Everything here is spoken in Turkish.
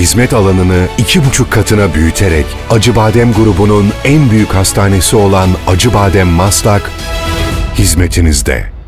hizmet alanını iki buçuk katına büyüterek Acıbadem grubunun en büyük hastanesi olan Acıbadem Maslak hizmetinizde.